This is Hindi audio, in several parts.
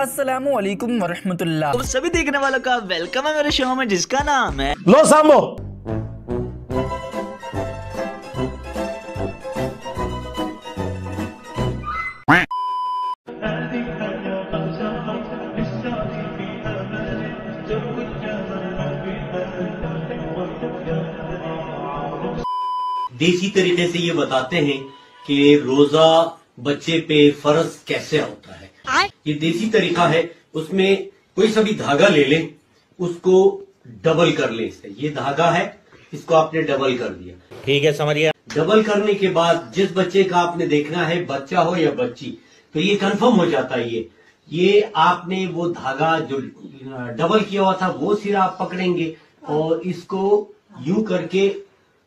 अस्सलाम वालेकुम वरहमतुल्लाह तो सभी देखने वालों का वेलकम है मेरे शो में जिसका नाम है लो सामो। देसी तरीके से ये बताते हैं कि रोजा बच्चे पे फ़र्ज़ कैसे होता है। ये देसी तरीका है उसमें कोई सा भी धागा ले लें उसको डबल कर लें इससे। ये धागा है इसको आपने डबल कर दिया। ठीक है समझिए। डबल करने के बाद जिस बच्चे का आपने देखना है बच्चा हो या बच्ची तो ये कंफर्म हो जाता है ये। ये आपने वो धागा जो डबल किया हुआ था वो सिरा आप पकड़ेंगे और इसको यू करके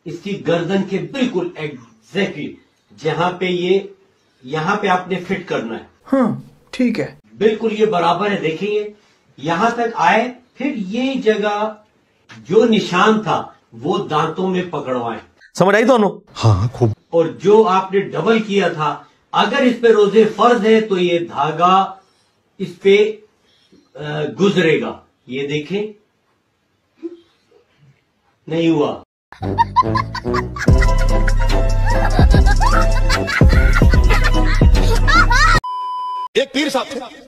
इसकी गर्दन के बिल्कुल एग्जैक्टली जहाँ पे ये यहाँ पे आपने फिट करना है। हाँ। ठीक है। बिल्कुल ये बराबर है देखिए यहाँ तक आए फिर ये जगह जो निशान था वो दांतों में पकड़वाए। समझ आई दोनों? हाँ खूब। और जो आपने डबल किया था अगर इस पे रोज़े फ़र्ज़ है तो ये धागा इस पे गुजरेगा। ये देखें। नहीं हुआ।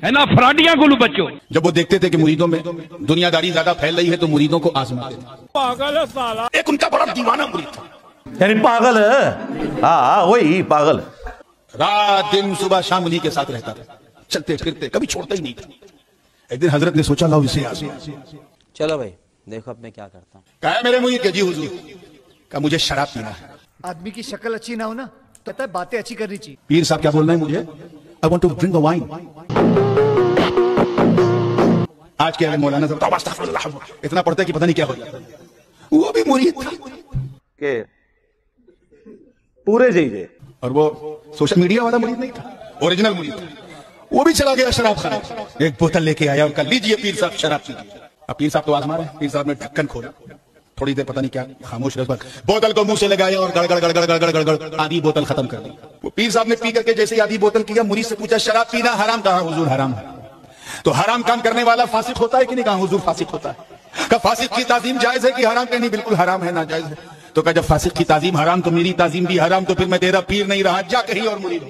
है ना फराडियाँ गोलू बच्चों। जब वो देखते थे कि मुरीदों में दुनियादारी ज़्यादा फैल रही है तो मुरीदों को आजमाते पागल है साला। एक उनका बड़ा दीवाना मुरीद था। यानी पागल है। हाँ वही पागल रात दिन सुबह शाम उन्हीं के साथ रहता था। चलते फिरते कभी छोड़ता ही नहीं था। एक दिन हज़रत ने सोचा लाओ इसे चलो भाई देखो अब मैं क्या करता हूँ। कहा मेरे मुरीद के जी हुजूर का मुझे शराब पीना है। आदमी की शक्ल अच्छी ना हो ना तो है बातें अच्छी करनी चाहिए। पीर साहब क्या बोल रहे हैं मुझे? I want to drink wine आज के मौलाना साहब इतना पढ़ते हैं कि पता नहीं क्या हो जाता। वो भी मुरीद था। के पूरे जाइए और वो सोशल मीडिया वाला मुरीद नहीं था। ओरिजिनल मुरीद था। वो भी चला गया शराब खाने। एक बोतल लेके आया और कहा लीजिए पीर साहब शराब पीजिए। अब पीर साहब तो आजमा रहे पीर साहब ने ढक्कन खोला। थोड़ी देर पता नहीं क्या खामोश रहे बोतल को मुँह से लगाया और गड़गड़ गड़गड़ गड़गड़ गड़गड़ आधी बोतल खत्म कर दी। वो पीर साहब ने पी करके जैसे ही आधी बोतल किया मुरीद से पूछा शराब पीना हराम कहा हुजूर हराम है? तो हराम काम करने वाला फासिक होता है कि नहीं कहा हुजूर फासिक होता है? का फासिक की ताजीम जायज़ है कि हराम? कहनी बिल्कुल हराम है ना जायज़ है। तो कहा जब फासिक की ताजीम हराम तो मेरी ताजीम भी हराम तो फिर मैं तेरा पीर नहीं रहा जा कहीं और मुरीद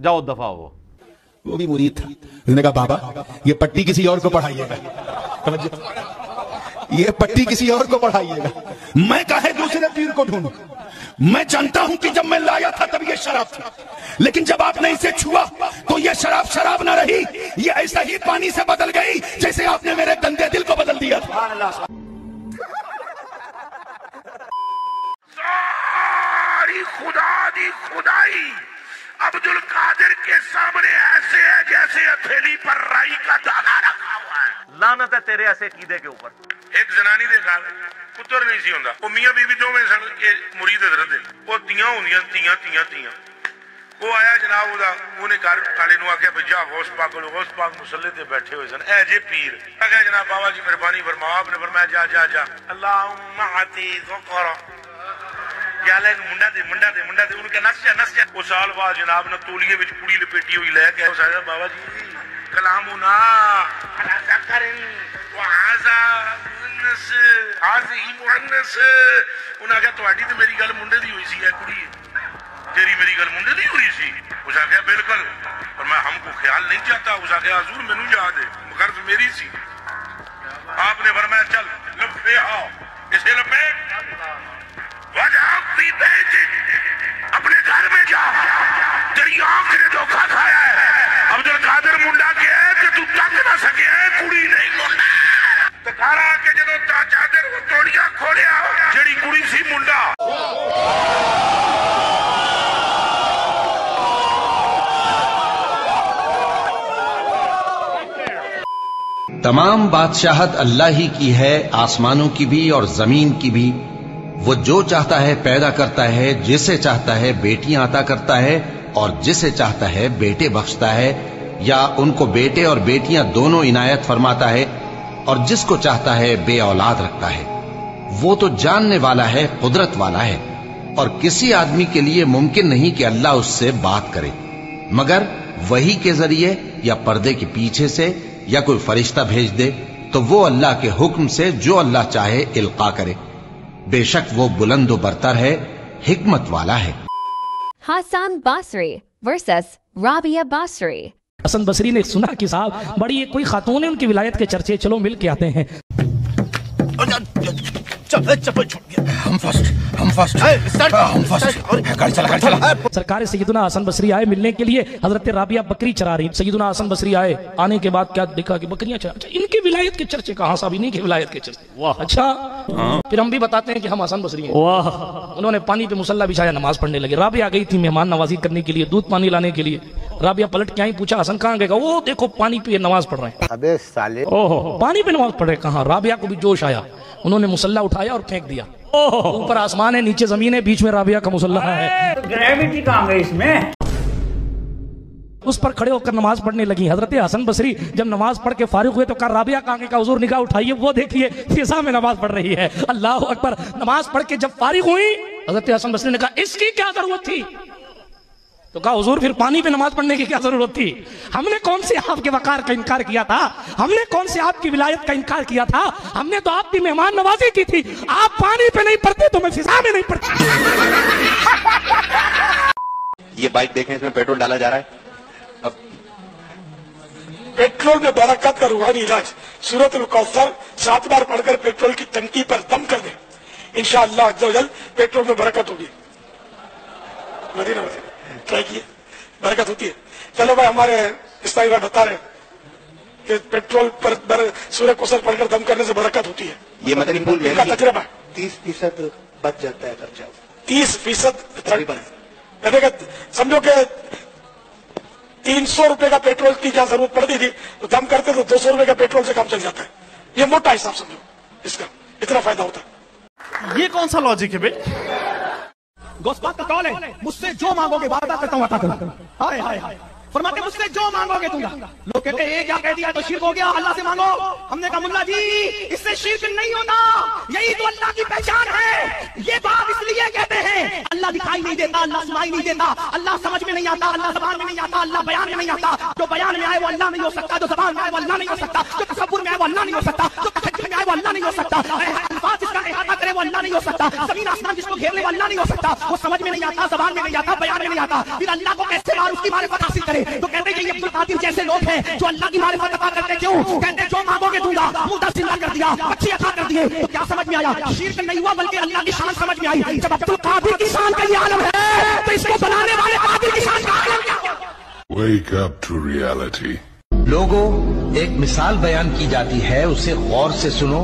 जाओ दफ़ा हो। वो भी मुरीद था। उसने कहा बाबा ये पट्टी किसी और को पढ़ाइएगा? ये पट्टी किसी और को पढ़ाइएगा मैं कहे दूसरे पीर को ढूंढू? मैं जानता हूँ कि जब मैं लाया था, तब ये शराब था। लेकिन जब आपने इसे छुआ तो ये शराब शराब ना रही, ये ऐसा ही पानी से बदल गई, जैसे आपने मेरे गंदे दिल को बदल दिया था। ਪਤਾ ਤੇਰੇ ਐਸੇ ਕੀਦੇ ਕੇ ਉੱਪਰ ਇੱਕ ਜਨਾਨੀ ਦੇ ਘਰ ਪੁੱਤਰ ਨਹੀਂ ਸੀ ਹੁੰਦਾ ਉਹ ਮੀਆਂ ਬੀਬੀ ਦੋਵੇਂ ਸਨ ਕਿ ਮੁਰੀਦ ਹਜ਼ਰਤ ਦੇ ਉਹ ਤੀਆਂ ਹੁੰਦੀਆਂ ਤੀਆਂ ਤੀਆਂ ਤੀਆਂ ਉਹ ਆਇਆ ਜਨਾਬ ਉਹਦਾ ਉਹਨੇ ਘਰ ਕਾਲੇ ਨੂੰ ਆਖਿਆ ਭਜਾ ਗੌਸ ਪਾਕ ਲੋ ਗੌਸ ਪਾਕ ਮੁਸੱਲੇ ਤੇ ਬੈਠੇ ਹੋਏ ਸਨ ਐ ਜੇ ਪੀਰ ਆਖਿਆ ਜਨਾਬ ਬਾਬਾ ਜੀ ਮਿਹਰਬਾਨੀ ਫਰਮਾ ਆਪਨੇ ਫਰਮਾਇਆ ਜਾ ਜਾ ਜਾ ਅੱਲਾਹੁਮਾ ਅਤੀ ਜ਼ੁਕਰਾ ਯਾਲੇ ਨੂੰ ਮੁੰਡਾ ਦੇ ਮੁੰਡਾ ਦੇ ਮੁੰਡਾ ਦੇ ਉਹਨੂੰ ਕਹਿੰਦਾ ਨਸ ਜਾ ਨਸ ਜਾ ਉਹ ਸਾਲ ਬਾਅਦ ਜਨਾਬ ਨੇ ਤੋਲੀਏ ਵਿੱਚ ਕੁੜੀ ਲਪੇਟੀ ਹੋਈ ਲੈ ਕੇ ਉਹ ਸਾਡਾ ਬਾਬਾ ਜੀ ਕਲਾਮੁਨਾ ਅਲਾ ਜ਼ਕਰਨ ਵਹਾਜ਼ਾ ਮੁਨਸ ਹਾਜ਼ੀ ਮੁਹਨਸ ਉਹਨਾਂ ਕਿਹਾ ਤੁਹਾਡੀ ਤੇ ਮੇਰੀ ਗੱਲ ਮੁੰਡੇ ਦੀ ਹੋਈ ਸੀ ਇਹ ਕੁੜੀ तेरी मेरी गल मुंडे दी हुई सी उस आख्या बिल्कुल पर मैं हमको ख्याल नहीं चाहता उस आख्या हजूर मैनू याद है गर्ज मेरी सी आपने फरमाया चल लफे आओ तमाम बादशाहत अल्लाह ही की है, आसमानों की भी और ज़मीन की भी। वो जो चाहता है पैदा करता है, जिसे चाहता है बेटियाँ अता करता है, और जिसे चाहता है बेटे बख्शता है, या उनको बेटे और बेटियाँ दोनों इनायत फरमाता है, और जिसको चाहता है बे औलाद रखता है। वो तो जानने वाला है, कुदरत वाला है, और किसी आदमी के लिए मुमकिन नहीं कि अल्लाह उससे बात करे। मगर वही के ज़रिए या पर्दे के पीछे से या कोई फरिश्ता भेज दे तो वो अल्लाह के हुक्म से जो अल्लाह चाहे इल्का करे। बेशक वो बुलंद बरतर है हिकमत वाला है। हासान बासरी वर्सेस राबिया बासरी। हसन बसरी ने सुना कि साहब बड़ी एक कोई खातून है उनकी विलायत के चर्चे चलो मिल के आते हैं। हम फ़र्स्ट हम फ़र्स्ट हम फ़र्स्ट गाड़ी चला गाड़ी चला। सरकार सैदुना हसन बसरी आए मिलने के लिए। हज़रत राबिया बकरी चरा रही। सैदुना हसन बसरी आए। आने के बाद क्या देखा कि बकरियाँ चरा अच्छा, इनकी विलायत के चर्चे कहाँ साहब इन्हीं की विलायत के चर्चे। वाह। अच्छा फिर हम भी बताते हैं कि हम हसन बसरी हैं। वाह। उन्होंने पानी पे मुसल्ला बिछाया नमाज़ पढ़ने लगे। राबिया गई थी मेहमान नवाजी करने के लिए दूध पानी लाने के लिए। राबिया पलट के आई पूछा हसन कहाँ गएगा वो देखो पानी पे नमाज़ पढ़ रहे हैं। अबे साले। ओहो पानी पे नमाज़ पढ़ रहे कहाँ? राबिया को भी जोश आया। उन्होंने मुसल्ला उठाया और फेंक दिया। ऊपर आसमान है नीचे ज़मीन है बीच में राबिया का मुसल्ला है। ग्रेविटी कहाँ गई इसमें। उस पर खड़े होकर नमाज़ पढ़ने लगी। हज़रत हसन बसरी जब नमाज़ पढ़ के फारिग हुए तो कहा राबिया कहाँ का हजूर निगाह उठाइए वो देखिए फिजा में नमाज़ पढ़ रही है। अल्लाह अकबर नमाज़ पढ़ के जब फारिग हुई हज़रत हसन बसरी ने कहा इसकी क्या ज़रूरत थी? तो कहा हुजूर फिर पानी पे नमाज़ पढ़ने की क्या ज़रूरत थी? हमने कौन से आपके वकार का इनकार किया था? हमने कौन से आपकी विलायत का इनकार किया था? हमने तो आपकी मेहमान नवाजी की थी। आप पानी पे नहीं पढ़ते तो मैं फिजा में नहीं पढ़ती. ये बाइक देखें इसमें पेट्रोल डाला जा रहा है। अब पेट्रोल में बरकत का रूहानी इलाज। सूरत कौसर सात बार पढ़कर पेट्रोल की टंकी पर दम कर दे। इंशाअल्लाह जल्द पेट्रोल में बरकत होगी। Medina Medina. ट्राई किए बरकत होती है। चलो भाई हमारे इस्ताई भाई बता रहे कि पेट्रोल पर बर, सूर्य कौशल पढ़कर दम करने से बरकत होती है। ये मदनी पुल इनका तजर्बा तीस फ़ीसद बच जाता है खर्चा। तीस फ़ीसद समझो कि तीन सौ रुपए का पेट्रोल की जहाँ ज़रूरत पड़ती थी तो दम करते तो दो सौ रुपए का पेट्रोल से काम चल जाता है। ये मोटा हिसाब समझो इसका इतना फ़ायदा होता है। ये कौन सा लॉजिक है भाई गोस्पात का कॉल है। मुझसे जो मांगोगे वादा करता हूँ अता करूँगा हाय हाय हाय। फरमाते, मुझसे जो मांगोगे दूँगा लोग कहते हैं क्या कह दिया तो शिरक हो गया। अल्लाह से मांगो। हमने कहा, मुल्ला जी, इससे शिरक नहीं होता यही तो अल्लाह की पहचान है। ये बात इसलिए कहते हैं। अल्लाह दिखाई नहीं देता, अल्लाह सुनाई नहीं देता। अल्लाह समझ में नहीं आता, अल्लाह जबान में नहीं आता, अल्लाह बयान में नहीं आता। जो बयान में आए वो अल्लाह नहीं हो सकता, जो जबान में आए वो अल्लाह नहीं हो सकता। जो तस्वुर में आए वो अल्लाह नहीं हो सकता। जो तहज्जुद में आए वो अल्लाह नहीं हो सकता अल्फाज जिसका इहाता करे वो अल्लाह नहीं हो सकता। ज़मीन आसमान जिसको घेर ले अल्लाह नहीं हो सकता। वो समझ में नहीं आता जबान में नहीं आता बयान में नहीं आता। फिर अल्लाह को कैसे मार उसकी मारिफत हासिल करे? तो कहते हैं ये अब्दुल कादिर जैसे लोग हैं जो अल्लाह की मारिफत अता करते क्यों? कहते जो मांगोगे दूँगा मुद्दा ज़िंदा कर दिया बच्ची अता कर दिए। तो क्या समझ में आया? शिरक नहीं हुआ बल्कि अल्लाह की शान समझ में आई। जब अब्दुल कादिर की शान का ये आलम है तो इसको बनाने वाले कादिर की शान का आलम क्या Wake up to reality. लोगों एक मिसाल बयान की जाती है उसे गौर से सुनो।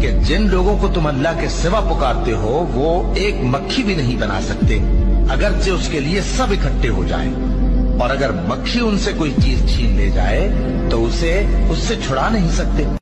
कि जिन लोगों को तुम अल्लाह के सिवा पुकारते हो, वो एक मक्खी भी नहीं बना सकते, अगर अगरचे उसके लिए सब इकट्ठे हो जाएँ। और अगर मक्खी उनसे कोई चीज़ छीन ले जाए तो उसे, उससे छुड़ा नहीं सकते।